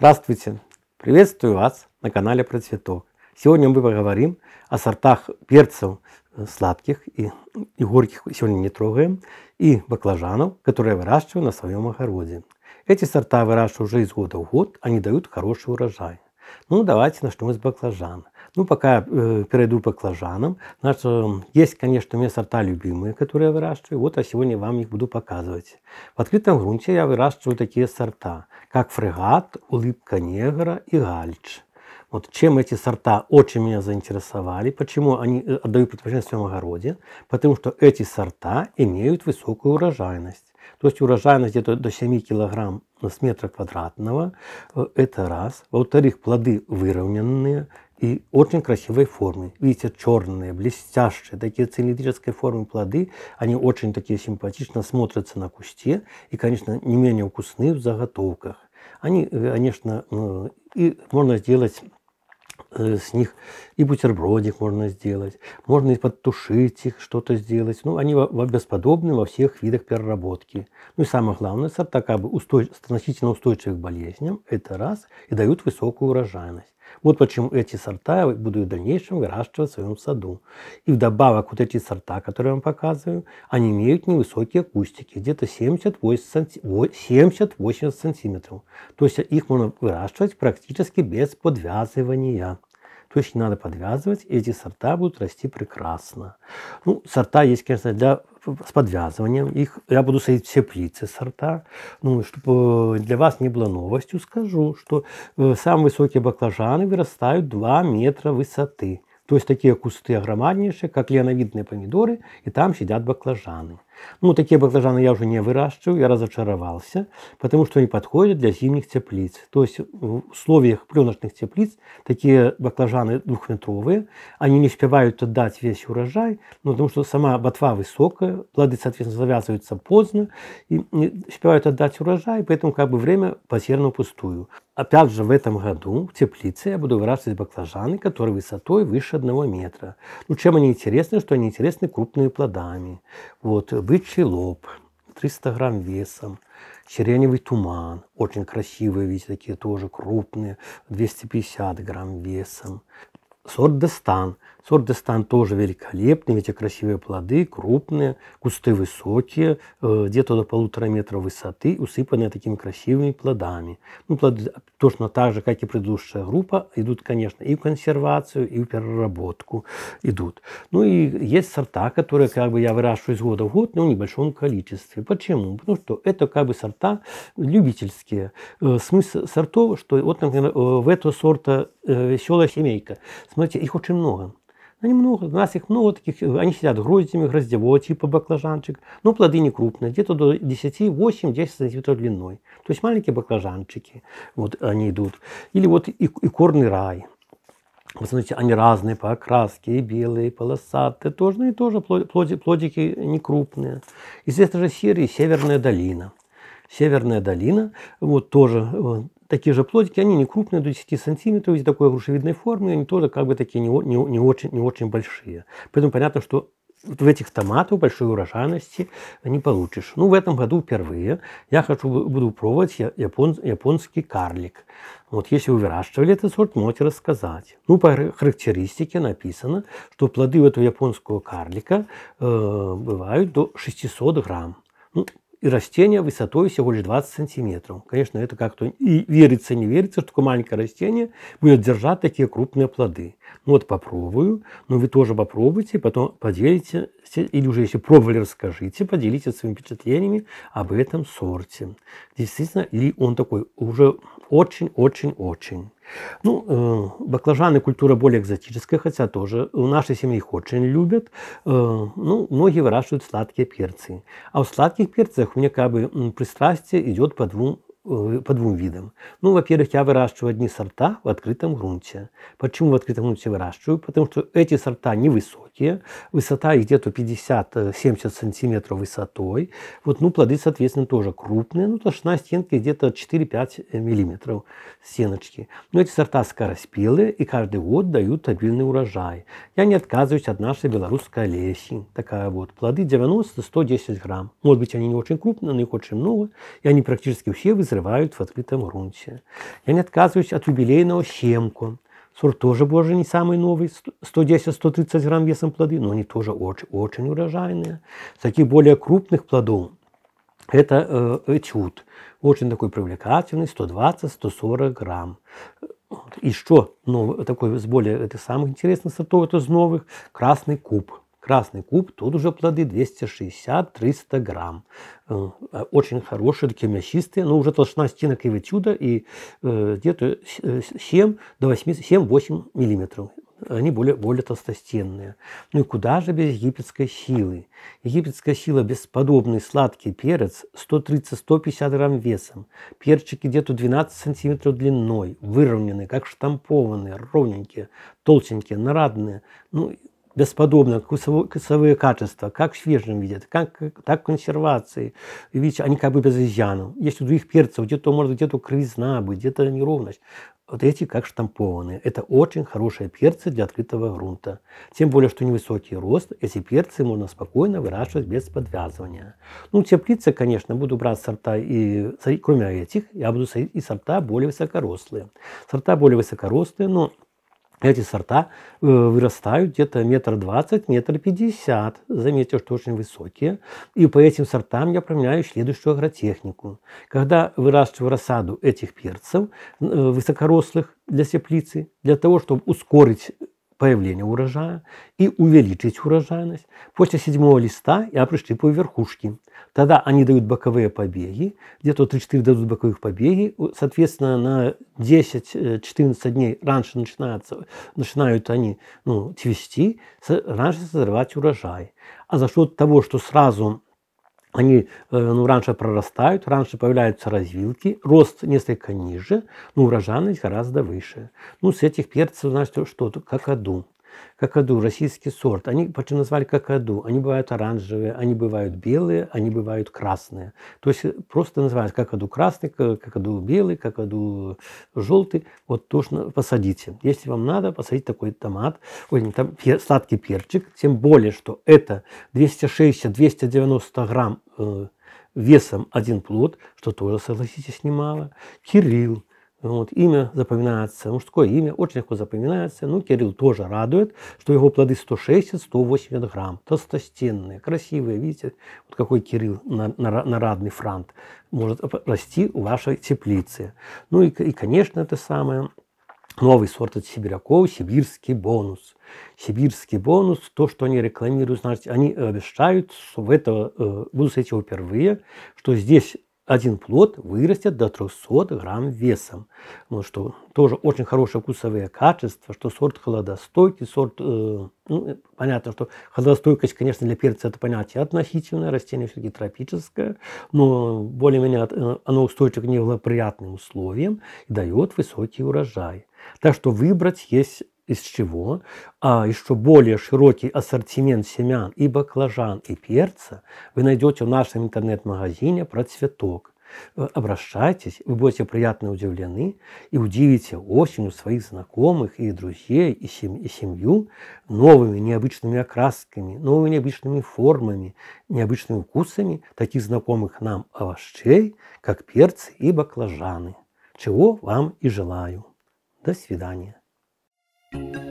Здравствуйте! Приветствую вас на канале Про Цветок. Сегодня мы поговорим о сортах перцев э, сладких и, и горьких сегодня не трогаем, и баклажанов, которые выращиваю на своем огороде. Эти сорта выращиваю уже из года в год, они дают хороший урожай. Ну, давайте начнем с баклажана. Ну, пока э, перейду к баклажанам. Значит, э, есть, конечно, у меня сорта любимые, которые я выращиваю. Вот, а сегодня вам их буду показывать. В открытом грунте я выращиваю такие сорта, как фрегат, улыбка негра и гальч. Вот чем эти сорта очень меня заинтересовали, почему они э, отдают предпочтение в своем огороде, потому что эти сорта имеют высокую урожайность. То есть урожайность где-то до 7 килограмм с метра квадратного, э, это раз. Во-вторых, плоды выровненные, и очень красивой формы. Видите, черные, блестящие, такие цилиндрической формы плоды, они очень такие симпатично смотрятся на кусте и, конечно, не менее вкусны в заготовках. Они, э, конечно, э, и можно сделать с них и бутербродик можно сделать, можно и подтушить их, что-то сделать. Ну, они бесподобны во всех видах переработки. Ну и самое главное, сорта как бы устой... устойчивы к болезням, это раз, и дают высокую урожайность. Вот почему эти сорта я буду в дальнейшем выращивать в своем саду. И вдобавок вот эти сорта, которые я вам показываю, они имеют невысокие кустики, где-то 70-80 сантиметров. То есть их можно выращивать практически без подвязывания. То есть не надо подвязывать, эти сорта будут расти прекрасно. Ну, сорта есть, конечно, для, с подвязыванием. Их, я буду садить все птицы сорта. Ну, чтобы для вас не было новостью, скажу, что э, самые высокие баклажаны вырастают 2 метра высоты. То есть такие кусты огромнейшие, как леновидные помидоры, и там сидят баклажаны. Ну, такие баклажаны я уже не выращиваю, я разочаровался, потому что они подходят для зимних теплиц. То есть в условиях пленочных теплиц такие баклажаны двухметровые, они не успевают отдать весь урожай, ну, потому что сама ботва высокая, плоды, соответственно, завязываются поздно и не успевают отдать урожай, поэтому как бы время потеряно пустую. Опять же, в этом году в теплице я буду выращивать баклажаны, которые высотой выше одного метра. Ну, чем они интересны? Что они интересны крупными плодами. Вот, бычий лоб, 300 грамм весом, сиреневый туман, очень красивые, видите, такие тоже крупные, 250 грамм весом. Сорт Дестан – Сорт Дестан тоже великолепный, эти красивые плоды, крупные, кусты высокие, э, где-то до полутора метра высоты, усыпанные такими красивыми плодами. Ну, плоды точно так же, как и предыдущая группа, идут, конечно, и в консервацию, и в переработку идут. Ну и есть сорта, которые как бы я выращиваю из года в год, но в небольшом количестве. Почему? Потому что это как бы сорта любительские. Э, смысл сортов, что вот, например, э, в этого сорта веселая семейка. Смотрите, их очень много. Они много, у нас их много таких, они сидят гроздями, гроздевой типа баклажанчик, но плоды не крупные, где-то до 10, 8-10 сантиметров длиной. То есть маленькие баклажанчики, вот они идут. Или вот и, и корный рай. Вы смотрите, они разные по окраске, и белые, и полосатые, тоже, ну и тоже плодики, плодики не крупные. Из этой же серии Северная долина. Северная долина, вот тоже такие же плодики, они не крупные, до 10 сантиметров, из такой грушевидной формы, они тоже как бы такие не, не, не, очень, не очень большие. Поэтому понятно, что в этих томатах большой урожайности не получишь. Ну, в этом году впервые я хочу, буду пробовать япон, японский карлик. Вот если вы выращивали этот сорт, можете рассказать. Ну, по характеристике написано, что плоды у этого японского карлика э, бывают до 600 грамм. Ну, и растение высотой всего лишь 20 сантиметров. Конечно, это как-то и верится, не верится, что такое маленькое растение будет держать такие крупные плоды. Ну вот попробую, но вы тоже попробуйте, потом поделите, или уже если пробовали, расскажите, поделитесь своими впечатлениями об этом сорте. Действительно, ли он такой уже очень-очень-очень. Ну, э, баклажаны культура более экзотическая, хотя тоже в нашей семье их очень любят. Э, ну, многие выращивают сладкие перцы. А в сладких перцах у меня как бы пристрастие идет по двум по двум видам. Ну, во-первых, я выращиваю одни сорта в открытом грунте. Почему в открытом грунте выращиваю? Потому что эти сорта невысокие, высота их где-то 50-70 сантиметров высотой. Вот, ну, плоды, соответственно, тоже крупные, ну, толщина стенки где-то 4-5 миллиметров стеночки. Но эти сорта скороспелые и каждый год дают обильный урожай. Я не отказываюсь от нашей белорусской олеси. Такая вот. Плоды 90-110 грамм. Может быть, они не очень крупные, но их очень много. И они практически все вызывают вызревают в открытом грунте. Я не отказываюсь от юбилейного щемку. Сорт тоже, боже, не самый новый, 110-130 грамм весом плоды, но они тоже очень, очень урожайные. С таких более крупных плодов это э, этюд, очень такой привлекательный, 120-140 грамм. И что новый, такой из более это самых интересных сортов, это из новых, красный куб. Красный куб, тут уже плоды 260-300 грамм. Э, очень хорошие, такие мясистые, но уже толщина стенок и этюда и э, где-то 7 до 7-8 миллиметров они более, более толстостенные. Ну и куда же без египетской силы? Египетская сила – бесподобный сладкий перец, 130-150 грамм весом. Перчики где-то 12 сантиметров длиной, выровненные, как штампованные, ровненькие, толстенькие, нарадные. Ну, бесподобно, вкусовые качества, как в свежем виде, как, так в консервации. Видите, они как бы без изъянов. Есть у других перцев, где-то может где-то кривизна быть, где-то неровность. Вот эти как штампованные. Это очень хорошие перцы для открытого грунта. Тем более, что невысокий рост, эти перцы можно спокойно выращивать без подвязывания. Ну, теплицы, конечно, буду брать сорта, и кроме этих, я буду и сорта более высокорослые. Сорта более высокорослые, но эти сорта э, вырастают где-то метр двадцать, метр пятьдесят. Заметьте, что очень высокие. И по этим сортам я применяю следующую агротехнику. Когда выращиваю рассаду этих перцев э, высокорослых для теплицы, для того, чтобы ускорить появления урожая и увеличить урожайность. После седьмого листа я прищипываю верхушки. Тогда они дают боковые побеги, где-то 3-4 дадут боковых побеги. Соответственно, на 10-14 дней раньше начинаются, начинают они ну, цвести, раньше созревать урожай. А за счет того, что сразу они э, ну, раньше прорастают, раньше появляются развилки, рост несколько ниже, но урожайность гораздо выше. Ну, с этих перцев, знаете, что-то, какаду. Какаду, российский сорт. Они почему назвали какаду? Они бывают оранжевые, они бывают белые, они бывают красные. То есть просто называют какаду красный, какаду белый, какаду желтый. Вот точно посадите. Если вам надо, посадить такой томат, ой, там, сладкий перчик. Тем более, что это 260-290 грамм э, весом один плод, что тоже, согласитесь, немало. Кирилл, вот, имя запоминается, мужское имя очень легко запоминается. Ну, Кирилл тоже радует, что его плоды 160-180 грамм, толстостенные, красивые. Видите, вот какой Кирилл нарадный франт может расти у вашей теплицы. Ну и, и конечно, это самое новый сорт от сибиряков, сибирский бонус. Сибирский бонус, то, что они рекламируют, значит, они обещают, что в это, э, буду с этим впервые, что здесь один плод вырастет до 300 грамм весом. Ну, что тоже очень хорошее вкусовые качества, что сорт холодостойкий, сорт, э, ну, понятно, что холодостойкость, конечно, для перца это понятие относительное, растение все-таки тропическое, но более-менее э, оно устойчиво к неблагоприятным условиям и дает высокий урожай. Так что выбрать есть из чего? А еще более широкий ассортимент семян и баклажан, и перца вы найдете в нашем интернет-магазине «Процветок». Э, обращайтесь, вы будете приятно удивлены и удивите осенью своих знакомых и друзей, и, сем и семью новыми необычными окрасками, новыми необычными формами, необычными вкусами таких знакомых нам овощей, как перцы и баклажаны. Чего вам и желаю. До свидания. Thank you.